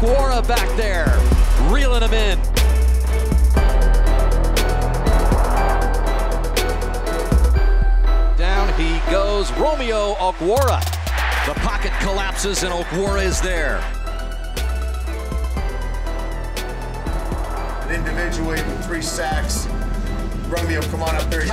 Okwara back there, reeling him in. Down he goes, Romeo Okwara. The pocket collapses and Okwara is there. An individual, three sacks. Romeo, come on up there.